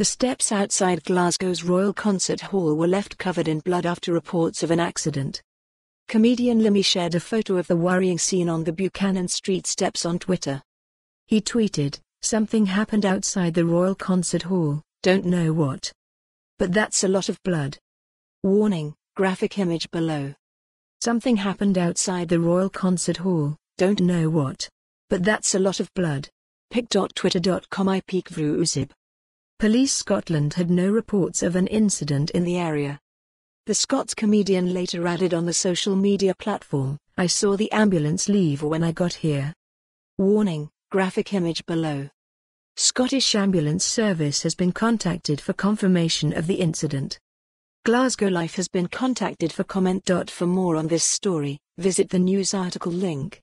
The steps outside Glasgow's Royal Concert Hall were left covered in blood after reports of an accident. Comedian Limmy shared a photo of the worrying scene on the Buchanan Street steps on Twitter. He tweeted, Something happened outside the Royal Concert Hall, don't know what. But that's a lot of blood. Warning, graphic image below. Something happened outside the Royal Concert Hall, don't know what. But that's a lot of blood. pic.twitter.com I. Police Scotland had no reports of an incident in the area. The Scots comedian later added on the social media platform, I saw the ambulance leave when I got here. Warning, graphic image below. Scottish Ambulance Service has been contacted for confirmation of the incident. Glasgow Life has been contacted for comment. For more on this story, visit the news article link.